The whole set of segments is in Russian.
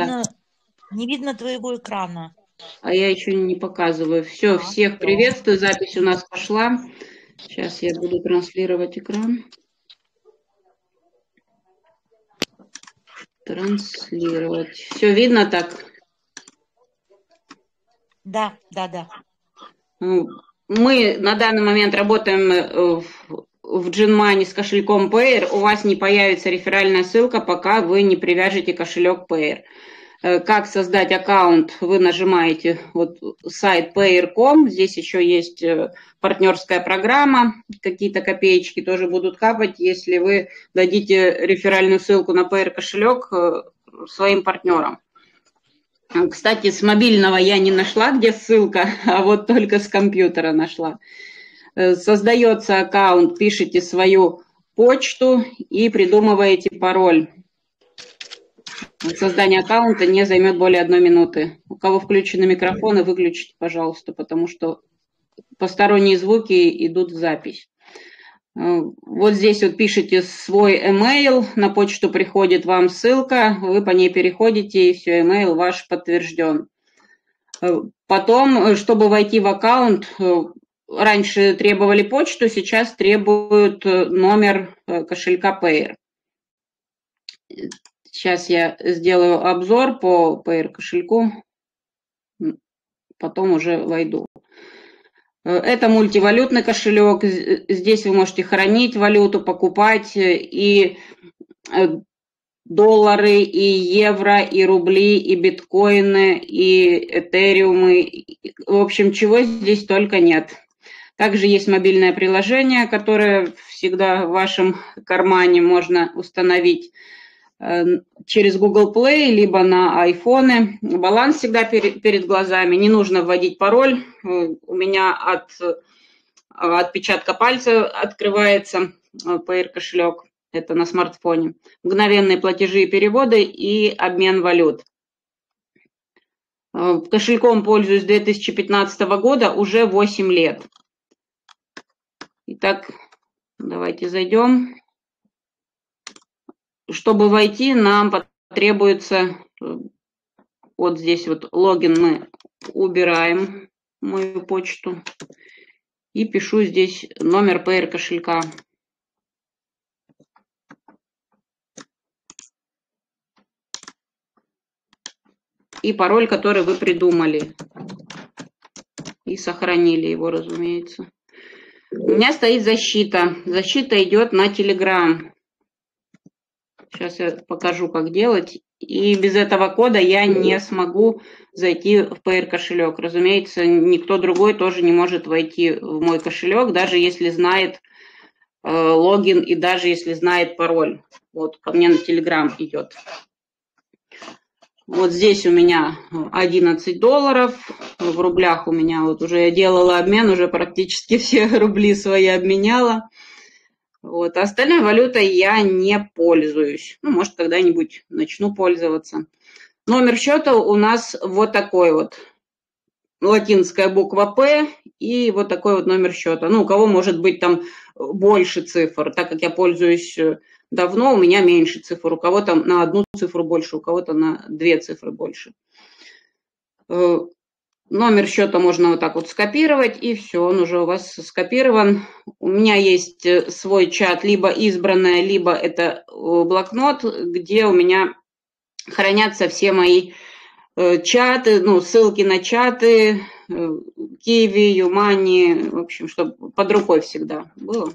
видно, не видно твоего экрана. А я еще не показываю. Все, а, всех все. приветствую. Запись у нас пошла. Сейчас я буду транслировать экран. Транслировать. Все видно так? Да, да, да. Ну, мы на данный момент работаем э, в GenMoney с кошельком Payer. У вас не появится реферальная ссылка, пока вы не привяжете кошелек Payer. Э, как создать аккаунт, вы нажимаете вот сайт payer.com, здесь еще есть э, партнерская программа, какие-то копеечки тоже будут капать, если вы дадите реферальную ссылку на Payer кошелек э, своим партнерам. Кстати, с мобильного я не нашла, где ссылка, а вот только с компьютера нашла. Создается аккаунт, пишите свою почту и придумываете пароль. Создание аккаунта не займет более одной минуты. У кого включены микрофоны, выключите, пожалуйста, потому что посторонние звуки идут в запись. Э, вот здесь вот пишите свой email, на почту приходит вам ссылка, вы по ней переходите, и все, email ваш подтвержден. Э, потом, чтобы войти в аккаунт, э, раньше требовали почту, сейчас требуют номер кошелька Payer. Сейчас я сделаю обзор по PR кошельку, потом уже войду. Э, это мультивалютный кошелек. Здесь вы можете хранить валюту, покупать и э, доллары, и евро, и рубли, и биткоины, и этериумы. В общем, чего здесь только нет. Также есть мобильное приложение, которое всегда в вашем кармане можно установить. Э, через Google Play, либо на айфоны. Баланс всегда перед, глазами, не нужно вводить пароль. Э, у меня от отпечатка пальца открывается э, кошелек, это на смартфоне. Мгновенные платежи и переводы и обмен валют. Кошельком пользуюсь с 2015 года уже 8 лет. Итак, давайте зайдем. Чтобы войти, нам потребуется э, вот здесь вот логин мы убираем мою почту и пишу здесь номер PR кошелька. И пароль, который вы придумали. И сохранили его, разумеется. У меня стоит защита. Защита идет на Telegram. Сейчас я покажу, как делать. И без этого кода я не смогу зайти в PR кошелек. Разумеется, никто другой тоже не может войти в мой кошелек, даже если знает э, логин и даже если знает пароль. Вот ко мне на Telegram идет. Вот здесь у меня 11 долларов, в рублях у меня вот уже я делала обмен, уже практически все рубли свои обменяла. Вот. А остальной валютой я не пользуюсь. Ну, может, когда-нибудь начну пользоваться. Номер счета у нас вот такой вот. Латинская буква П и вот такой вот номер счета. Ну, у кого может быть там больше цифр, так как я пользуюсь э, давно, у меня меньше цифр. У кого-то на одну цифру больше, у кого-то на две цифры больше. Э, Номер счета можно вот так вот скопировать, и все, он уже у вас скопирован. У меня есть э, свой чат, либо избранное, либо это э, блокнот, где у меня хранятся все мои э, чаты, ну, ссылки на чаты, Киви, Юмани, в общем, чтобы под рукой всегда было.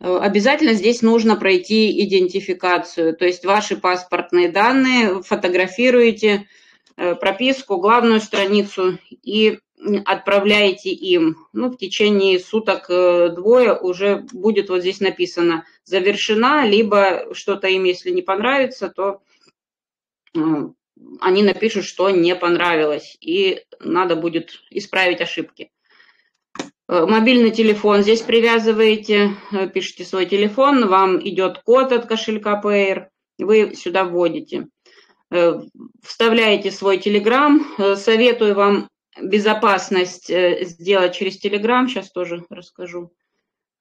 Обязательно здесь нужно пройти идентификацию, то есть ваши паспортные данные фотографируете, Э, прописку, главную страницу и отправляете им. Ну, в течение суток э, двое уже будет вот здесь написано завершена, либо что-то им, если не понравится, то э, они напишут, что не понравилось, и надо будет исправить ошибки. Мобильный телефон здесь привязываете, пишите свой телефон, вам идет код от кошелька Payer, вы сюда вводите. Э, вставляете свой. Э, советую вам безопасность э, сделать через Телеграм. Сейчас тоже расскажу.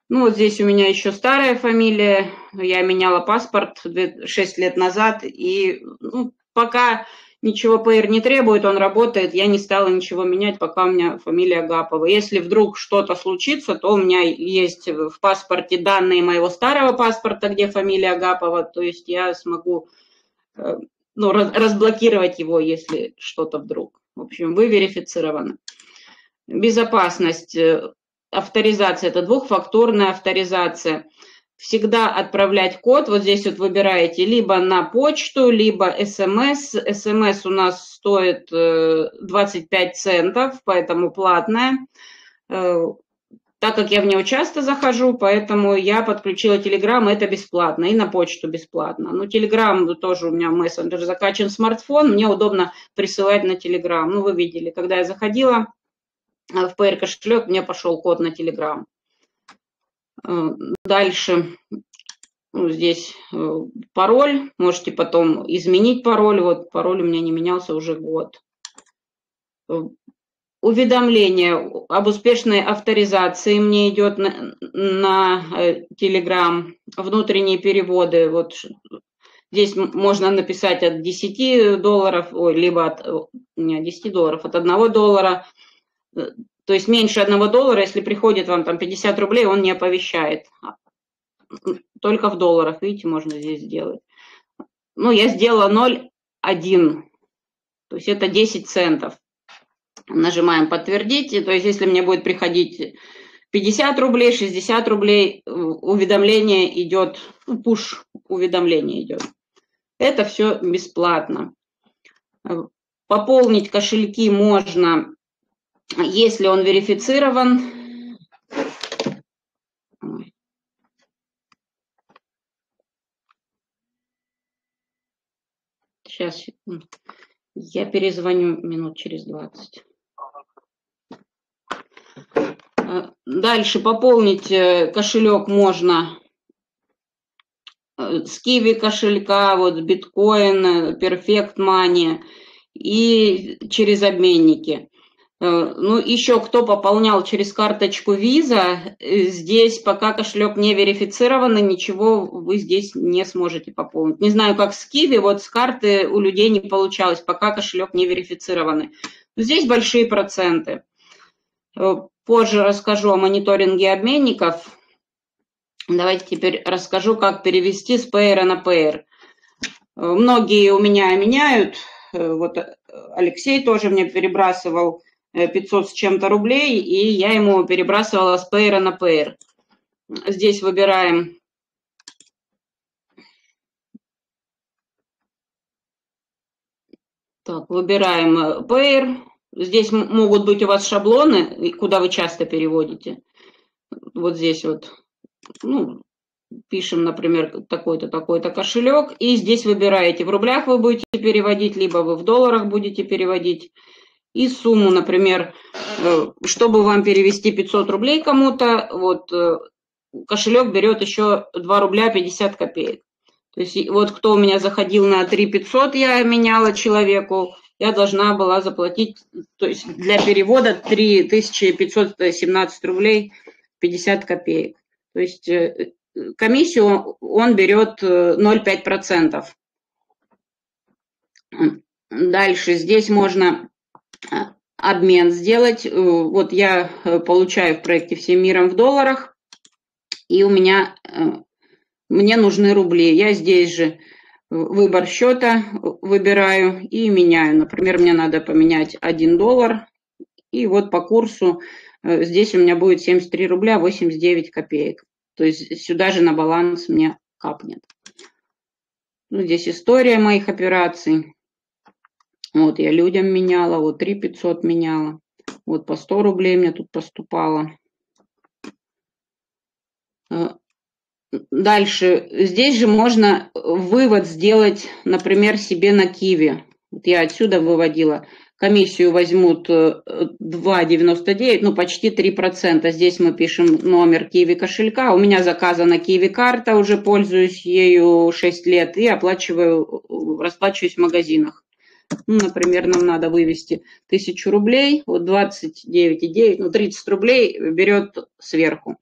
Ну, вот здесь у меня еще старая фамилия. Я меняла паспорт 6 лет назад. И ну, пока ничего PR не требует, он работает, я не стала ничего менять, пока у меня фамилия Агапова. Если вдруг что-то случится, то у меня есть в паспорте данные моего старого паспорта, где фамилия Агапова, то есть я смогу э, ну, разблокировать его, если что-то вдруг. В общем, вы верифицированы. Безопасность, э, авторизация, это двухфакторная авторизация – всегда отправлять код. Вот здесь вот выбираете либо на почту, либо смс. СМС у нас стоит 25 э, центов, поэтому платная. Э, так как я в него часто захожу, поэтому я подключила Telegram, это бесплатно, и на почту бесплатно. Ну, Telegram тоже у меня мессенджер закачан смартфон, мне удобно присылать на Telegram. Ну, вы видели, когда я заходила в PR кошелек, мне пошел код на Telegram. Э, дальше ну, здесь э, пароль, можете потом изменить пароль. Вот пароль у меня не менялся уже год. Э, уведомление об успешной авторизации мне идет на, на Telegram. Внутренние переводы. Вот здесь можно написать от 10 долларов, ой, либо от не, 10 долларов, от 1 доллара то есть меньше одного доллара, если приходит вам там 50 рублей, он не оповещает. Только в долларах, видите, можно здесь сделать. Ну, я сделала 0,1, то есть это 10 центов. Нажимаем подтвердить, то есть если мне будет приходить 50 рублей, 60 рублей, уведомление идет, ну, пуш уведомление идет. Это все бесплатно. Пополнить кошельки можно если он верифицирован, сейчас я перезвоню минут через 20. Дальше пополнить э, кошелек можно э, с Киви кошелька, вот биткоин, Perfect Money и через обменники. Э, ну, еще кто пополнял через карточку Visa, э, здесь пока кошелек не верифицированный, ничего вы здесь не сможете пополнить. Не знаю, как с Kiwi, вот с карты у людей не получалось, пока кошелек не верифицированный. Здесь большие проценты. Э, позже расскажу о мониторинге обменников. Давайте теперь расскажу, как перевести с PR на PR. Многие у меня меняют. Вот Алексей тоже мне перебрасывал 500 с чем-то рублей, и я ему перебрасывала с пейра на пейр. Здесь выбираем Так, выбираем Payer. Здесь могут быть у вас шаблоны, куда вы часто переводите. Вот здесь вот, ну, пишем, например, такой-то, такой-то кошелек. И здесь выбираете, в рублях вы будете переводить, либо вы в долларах будете переводить и сумму, например, э, чтобы вам перевести 500 рублей кому-то, вот э, кошелек берет еще 2 рубля 50 копеек. То есть вот кто у меня заходил на 3 500, я меняла человеку, я должна была заплатить, то есть для перевода 3517 рублей 50 копеек. То есть э, комиссию он берет 0,5%. Дальше здесь можно обмен сделать. Э, вот я э, получаю в проекте «Всем миром» в долларах, и у меня, э, мне нужны рубли. Я здесь же выбор счета выбираю и меняю. Например, мне надо поменять 1 доллар, и вот по курсу здесь у меня будет 73 рубля 89 копеек. То есть сюда же на баланс мне капнет. Ну, здесь история моих операций. Вот я людям меняла, вот 3 500 меняла. Вот по 100 рублей мне тут поступало. Э, дальше. Здесь же можно вывод сделать, например, себе на Киви. Вот я отсюда выводила. Комиссию возьмут 2,99, э, ну почти 3%. Здесь мы пишем номер Киви кошелька. У меня заказана Киви карта, уже пользуюсь ею 6 лет и оплачиваю, расплачиваюсь в магазинах. Ну, например, нам надо вывести 1000 рублей, вот 29,9, ну, 30 рублей берет сверху,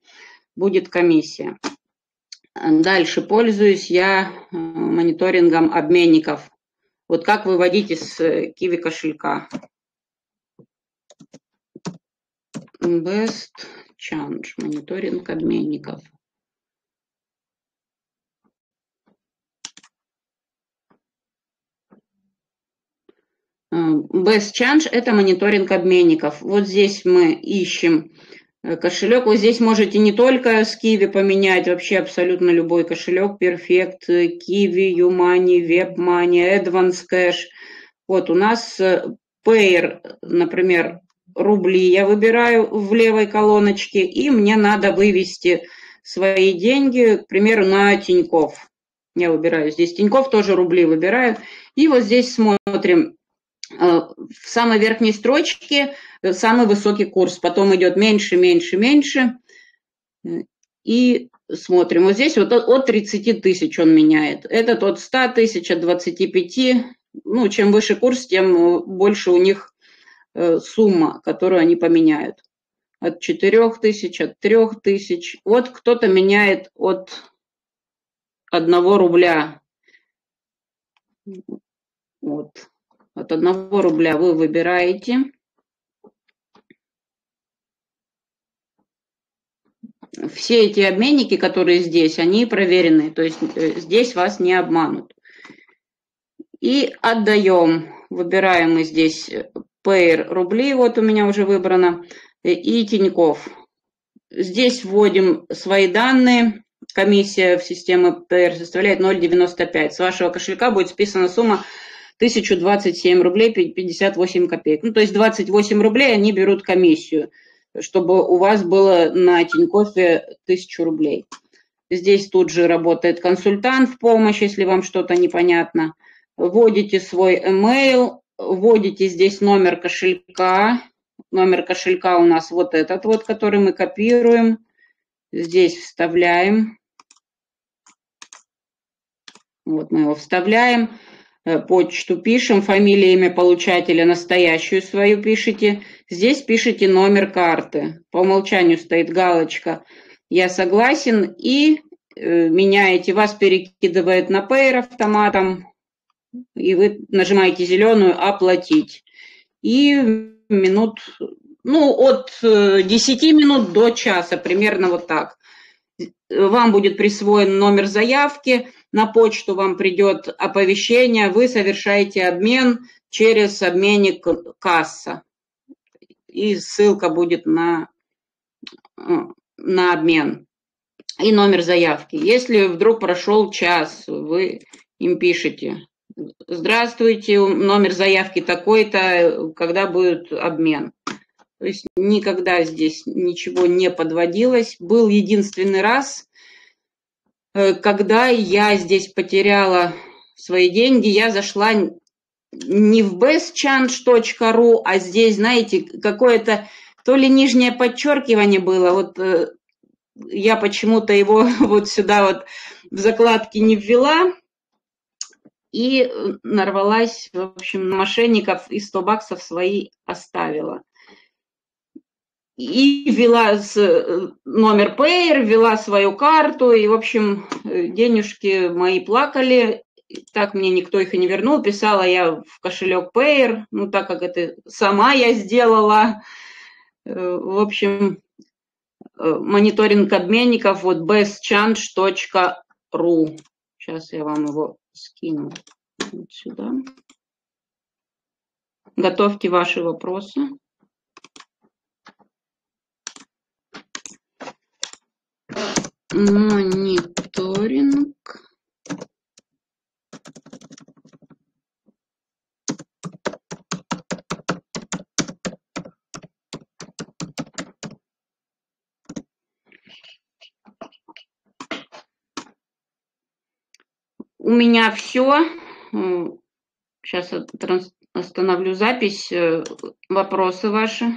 будет комиссия. Дальше пользуюсь я э, мониторингом обменников. Вот как выводить из Kiwi кошелька. Best Change, мониторинг обменников. Best Change – это мониторинг обменников. Вот здесь мы ищем э, кошелек. Вы здесь можете не только с Kiwi поменять, вообще абсолютно любой кошелек. Perfect, Kiwi, Umani, WebMoney, Advance Cash. Вот у нас э, Payer, например, рубли я выбираю в левой колоночке, и мне надо вывести свои деньги, к примеру, на Тиньков. Я выбираю здесь Тиньков, тоже рубли выбираю. И вот здесь смотрим, Э, в самой верхней строчке э, самый высокий курс, потом идет меньше, меньше, меньше. И смотрим, вот здесь вот от 30 тысяч он меняет. Этот от 100 тысяч, от 25. Ну, чем выше курс, тем больше у них э, сумма, которую они поменяют. От 4 тысяч, от 3 тысяч. Вот кто-то меняет от 1 рубля. Вот от 1 рубля вы выбираете. Все эти обменники, которые здесь, они проверены, то есть э, здесь вас не обманут. И отдаем, выбираем мы здесь Payer рубли, вот у меня уже выбрано, и Тиньков. Здесь вводим свои данные, комиссия в систему Payer составляет 0,95. С вашего кошелька будет списана сумма 1027 рублей 58 копеек. Ну, то есть 28 рублей они берут комиссию, чтобы у вас было на Тинькоффе 1000 рублей. Здесь тут же работает консультант в помощь, если вам что-то непонятно. Вводите свой email, вводите здесь номер кошелька. Номер кошелька у нас вот этот вот, который мы копируем. Здесь вставляем. Вот мы его вставляем. Э, почту пишем, фамилия, имя получателя, настоящую свою пишите. Здесь пишите номер карты. По умолчанию стоит галочка «Я согласен» и э, меняете. Вас перекидывает на Payer автоматом, и вы нажимаете зеленую «Оплатить». И минут, ну, от 10 э, минут до часа, примерно вот так. Вам будет присвоен номер заявки – на почту вам придет оповещение, вы совершаете обмен через обменник касса. И ссылка будет на, на обмен. И номер заявки. Если вдруг прошел час, вы им пишете, здравствуйте, номер заявки такой-то, когда будет обмен. То есть никогда здесь ничего не подводилось. Был единственный раз, когда я здесь потеряла свои деньги, я зашла не в bestchange.ru, а здесь, знаете, какое-то то ли нижнее подчеркивание было, вот э, я почему-то его вот сюда вот в закладке не ввела, и нарвалась, в общем, на мошенников и 100 баксов свои оставила и ввела э, номер Payer, ввела свою карту, и, в общем, э, денежки мои плакали, так мне никто их и не вернул, писала я в кошелек Payer, ну, так как это сама я сделала, э, в общем, мониторинг обменников, вот bestchange.ru, сейчас я вам его скину. Вот сюда. Готовьте ваши вопросы. Мониторинг У меня все. Сейчас остановлю запись. Вопросы ваши.